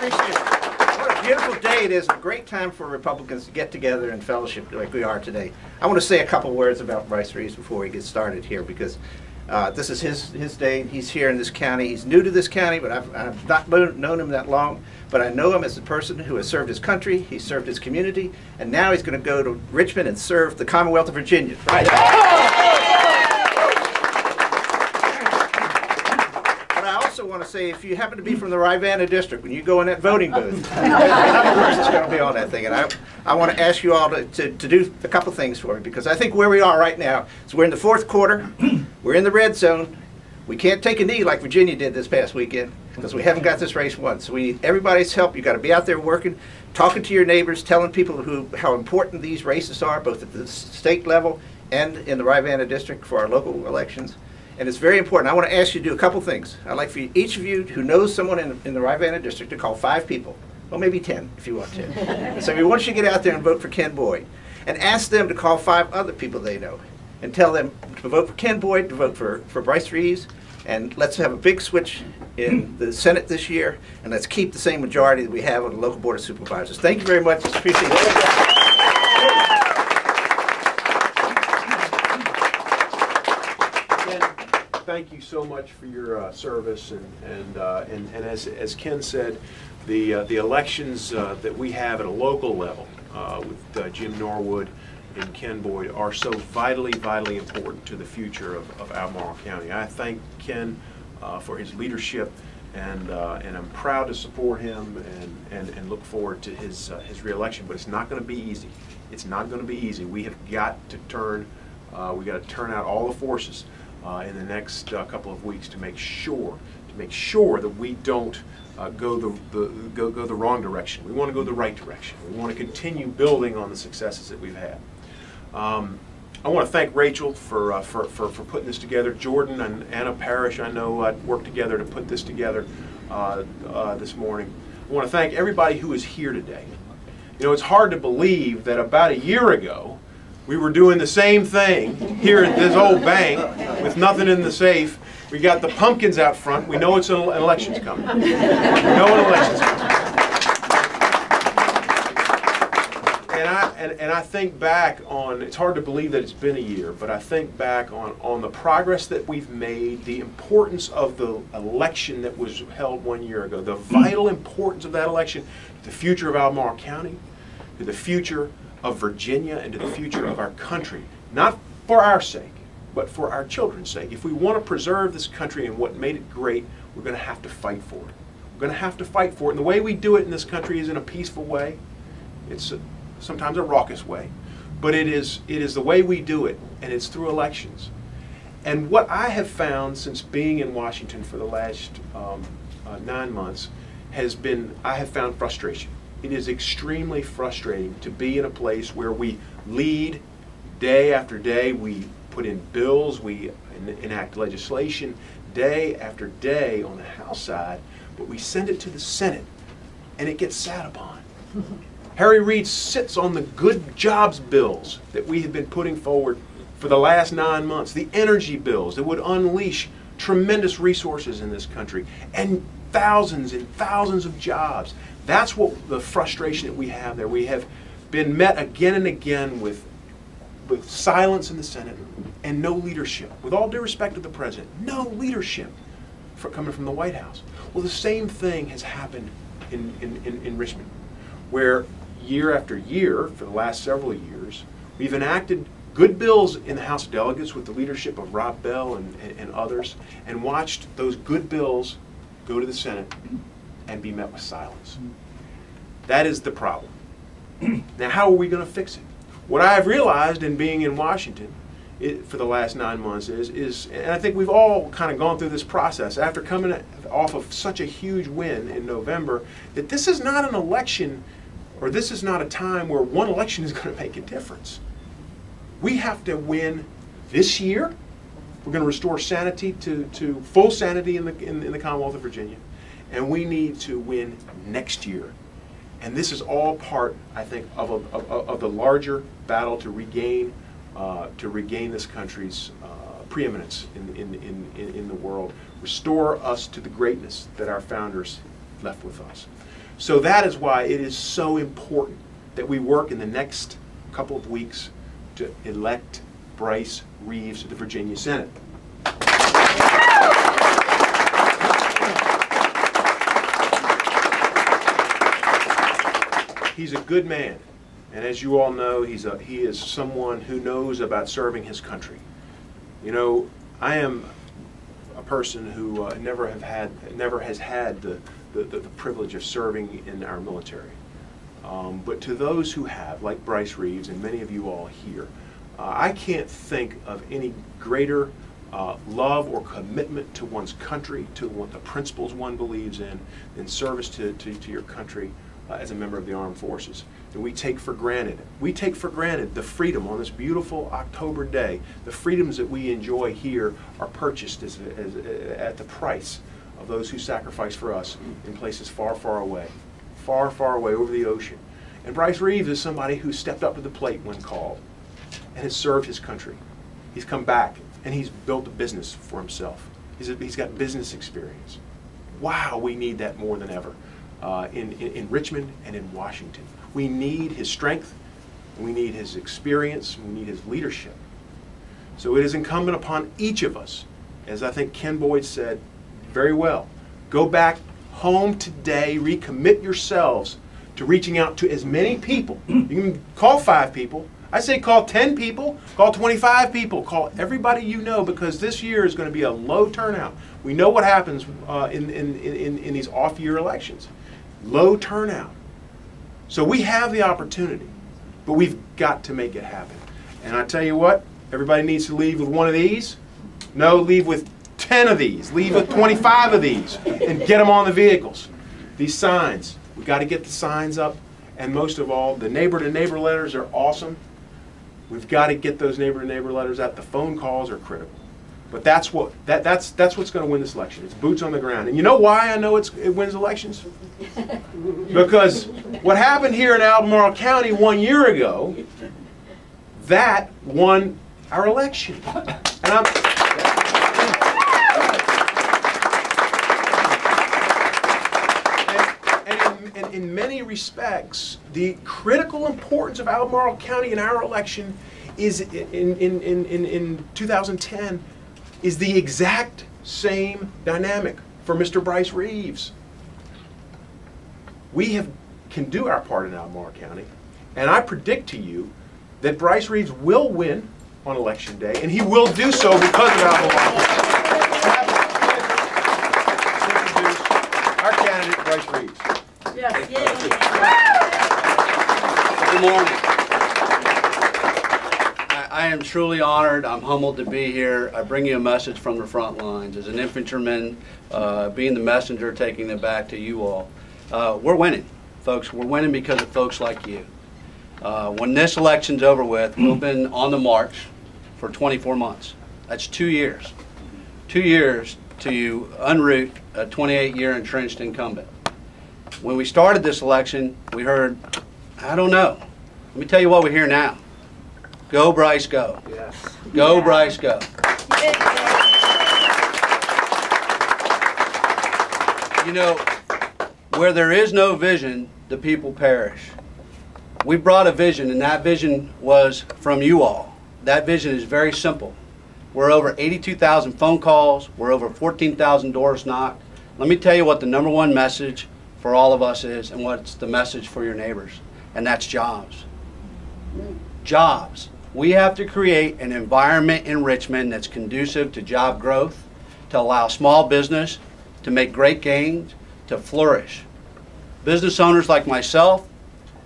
appreciate it. What a beautiful day it is, a great time for Republicans to get together and fellowship like we are today. I want to say a couple words about Bryce Reeves before we get started here, because uh, this is his, his day. He's here in this county. He's new to this county, but I've, I've not known him that long. But I know him as a person who has served his country, he's served his community, and now he's going to go to Richmond and serve the Commonwealth of Virginia. Right. But I also want to say, if you happen to be from the Rivanna district, when you go in that voting booth, person's going to be on that thing. And I, I want to ask you all to, to, to do a couple things for me, because I think where we are right now is we're in the fourth quarter, we're in the red zone. We can't take a knee like Virginia did this past weekend, because we haven't got this race won. So we need everybody's help. You got to be out there working, talking to your neighbors, telling people who how important these races are, both at the state level and in the Rivanna district for our local elections. And it's very important. I want to ask you to do a couple things. I'd like for you, each of you who knows someone in, in the Rivanna district to call five people, well, maybe 10 if you want to. so we want you to get out there and vote for Ken Boyd. And ask them to call five other people they know and tell them to vote for Ken Boyd, to vote for, for Bryce Reeves, and let's have a big switch in the Senate this year, and let's keep the same majority that we have on the local board of supervisors. Thank you very much. Appreciate it. Ken, thank you so much for your uh, service, and, and, uh, and and as, as Ken said, the, uh, the elections uh, that we have at a local level uh, with uh, Jim Norwood and Ken Boyd are so vitally, vitally important to the future of, of Albemarle County. I thank Ken for his leadership, and, and I'm proud to support him and, and, and look forward to his, uh, his reelection, but it's not going to be easy. It's not going to be easy. We have got to turn, uh, we got to turn out all the forces uh, in the next uh, couple of weeks to make sure, to make sure that we don't uh, go the, the, go, go the wrong direction. We want to go the right direction. We want to continue building on the successes that we've had. Um, I want to thank Rachel for, uh, for, for, for putting this together. Jordan and Anna Parrish, I know, uh, worked together to put this together uh, uh, this morning. I want to thank everybody who is here today. You know, it's hard to believe that about a year ago, we were doing the same thing here at this old bank with nothing in the safe. We got the pumpkins out front. We know it's an an election's coming. We know an election's coming. And I, and, and I think back on, it's hard to believe that it's been a year, but I think back on, on the progress that we've made, the importance of the election that was held one year ago, the vital importance of that election the future of Albemarle County, to the future of Virginia, and to the future of our country. Not for our sake, but for our children's sake. If we want to preserve this country and what made it great, we're going to have to fight for it. We're going to have to fight for it. And the way we do it in this country is in a peaceful way. It's a, sometimes a raucous way, but it is, it is the way we do it, and it's through elections. And what I have found since being in Washington for the last um, uh, nine months has been, I have found frustration. It is extremely frustrating to be in a place where we lead day after day, we put in bills, we en- enact legislation day after day on the House side, but we send it to the Senate and it gets sat upon. Harry Reid sits on the good jobs bills that we have been putting forward for the last nine months, the energy bills that would unleash tremendous resources in this country and thousands and thousands of jobs. That's what the frustration that we have there. We have been met again and again with, with silence in the Senate and no leadership. With all due respect to the president, no leadership coming from the White House. Well, the same thing has happened in, in, in, in Richmond, where year after year, for the last several years, we've enacted good bills in the House of Delegates with the leadership of Rob Bell and, and, and others, and watched those good bills go to the Senate and be met with silence. That is the problem. now, how are we going to fix it? What I have realized in being in Washington it, for the last nine months is, is, and I think we've all kind of gone through this process after coming off of such a huge win in November, that this is not an election or this is not a time where one election is going to make a difference. We have to win this year. We're going to restore sanity to, to full sanity in the, in, in the Commonwealth of Virginia. And we need to win next year. And this is all part, I think, of, a, of, of the larger battle to regain, uh, to regain this country's uh, preeminence in, in, in, in, in the world, restore us to the greatness that our founders left with us. So that is why it is so important that we work in the next couple of weeks to elect Bryce Reeves to the Virginia Senate. He's a good man, and as you all know, he's a, he is someone who knows about serving his country. You know, I am a person who uh, never have had, never has had the, the, the, the privilege of serving in our military. Um, but to those who have, like Bryce Reeves and many of you all here, uh, I can't think of any greater uh, love or commitment to one's country, to what the principles one believes in, than service to, to, to your country uh, as a member of the armed forces. And we take for granted, we take for granted the freedom on this beautiful October day. The freedoms that we enjoy here are purchased as, as, at the price of those who sacrifice for us in places far, far away, far, far away over the ocean. And Bryce Reeves is somebody who stepped up to the plate when called and has served his country. He's come back and he's built a business for himself. He's, a, he's got business experience. Wow, we need that more than ever uh, in, in, in Richmond and in Washington. We need his strength, we need his experience, we need his leadership. So it is incumbent upon each of us, as I think Ken Boyd said very well, go back home today, recommit yourselves to reaching out to as many people. You can call five people. I say call 10 people, call 25 people, call everybody you know because this year is going to be a low turnout. We know what happens uh, in, in, in, in these off year elections low turnout. So we have the opportunity, but we've got to make it happen. And I tell you what, everybody needs to leave with one of these. No, leave with 10 of these. Leave with 25 of these and get them on the vehicles. These signs, we've got to get the signs up. And most of all, the neighbor to neighbor letters are awesome. We've got to get those neighbor to neighbor letters out. The phone calls are critical. But that's what that, that's that's what's going to win this election. It's boots on the ground. And you know why I know it's, it wins elections? because what happened here in Albemarle County one year ago, that won our election. And I'm, and, and in, in many respects, the critical importance of Albemarle County in our election is in, in, in, in, in 2010 is the exact same dynamic for Mr. Bryce Reeves. We have, can do our part in Albemarle County, and I predict to you that Bryce Reeves will win on election day, and he will do so because of Albemarle. Our candidate, Bryce Reeves. Yes. Good morning. Am truly honored, I'm humbled to be here. I bring you a message from the front lines. As an infantryman, uh, being the messenger, taking it back to you all. Uh, We're winning, folks. We're winning because of folks like you. Uh, When this election's over with, we've been on the march for 24 months. That's two years. Two years to unroot a 28-year entrenched incumbent. When we started this election, we heard, I don't know. Let me tell you what we hear now. Go Bryce, go. Yes. Go Bryce, go. You know, where there is no vision, the people perish. We brought a vision, and that vision was from you all. That vision is very simple. We're over 82,000 phone calls, we're over 14,000 doors knocked. Let me tell you what the number one message for all of us is and what's the message for your neighbors, and that's jobs. Jobs. We have to create an environment in Richmond that's conducive to job growth, to allow small business to make great gains, to flourish. Business owners like myself,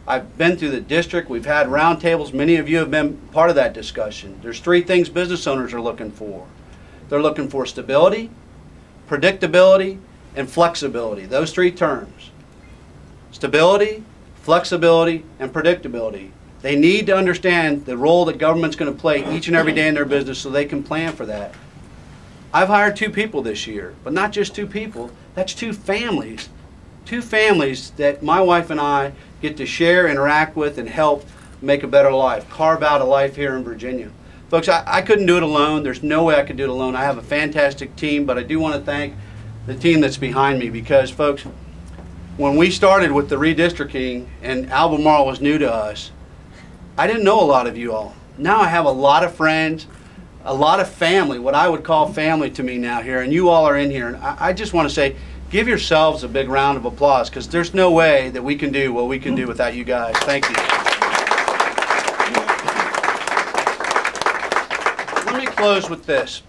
I've been through the district, we've had roundtables, many of you have been part of that discussion. There's three things business owners are looking for. They're looking for stability, predictability, and flexibility. Those three terms. Stability, flexibility, and predictability. They need to understand the role that government's going to play each and every day in their business so they can plan for that. I've hired two people this year, but not just two people, that's two families. Two families that my wife and I get to share, interact with, and help make a better life, carve out a life here in Virginia. Folks, I, I couldn't do it alone. There's no way I could do it alone. I have a fantastic team, but I do want to thank the team that's behind me because, folks, when we started with the redistricting and Albemarle was new to us, I didn't know a lot of you all. Now I have a lot of friends, a lot of family, what I would call family to me now here, and you all are in here. And I, I just want to say, give yourselves a big round of applause because there's no way that we can do what we can do without you guys. Thank you. Let me close with this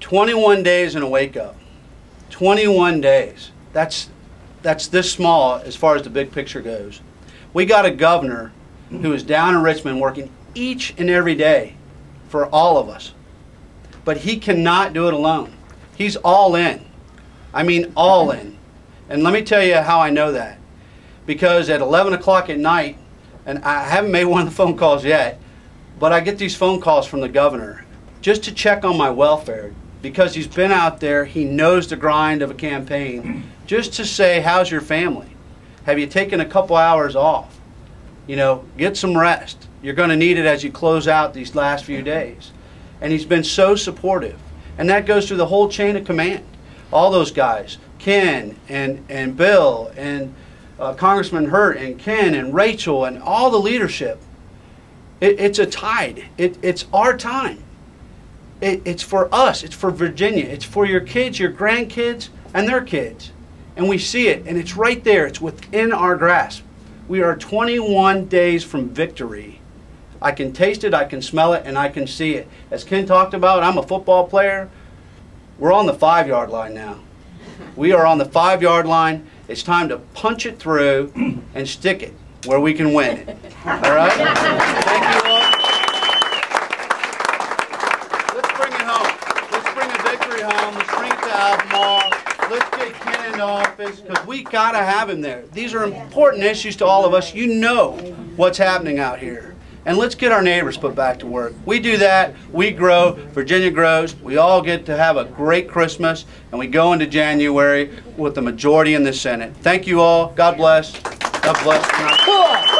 21 days in a wake up. 21 days. That's, that's this small as far as the big picture goes. We got a governor who is down in Richmond working each and every day for all of us. But he cannot do it alone. He's all in. I mean, all in. And let me tell you how I know that. Because at 11 o'clock at night, and I haven't made one of the phone calls yet, but I get these phone calls from the governor just to check on my welfare because he's been out there, he knows the grind of a campaign, just to say, How's your family? Have you taken a couple hours off? You know, get some rest. You're going to need it as you close out these last few days. And he's been so supportive. And that goes through the whole chain of command. All those guys, Ken and, and Bill and uh, Congressman Hurt and Ken and Rachel and all the leadership. It, it's a tide. It, it's our time. It, it's for us. It's for Virginia. It's for your kids, your grandkids, and their kids. And we see it, and it's right there. It's within our grasp. We are 21 days from victory. I can taste it, I can smell it, and I can see it. As Ken talked about, I'm a football player. We're on the five yard line now. We are on the five yard line. It's time to punch it through and stick it where we can win it. All right? Thank you all. Let's bring it home. Let's bring a victory home. Let's bring it to Albemarle. Let's get Ken in office because we got to have him there. These are important issues to all of us. You know what's happening out here. And let's get our neighbors put back to work. We do that, we grow, Virginia grows, we all get to have a great Christmas, and we go into January with the majority in the Senate. Thank you all. God bless. God bless. Good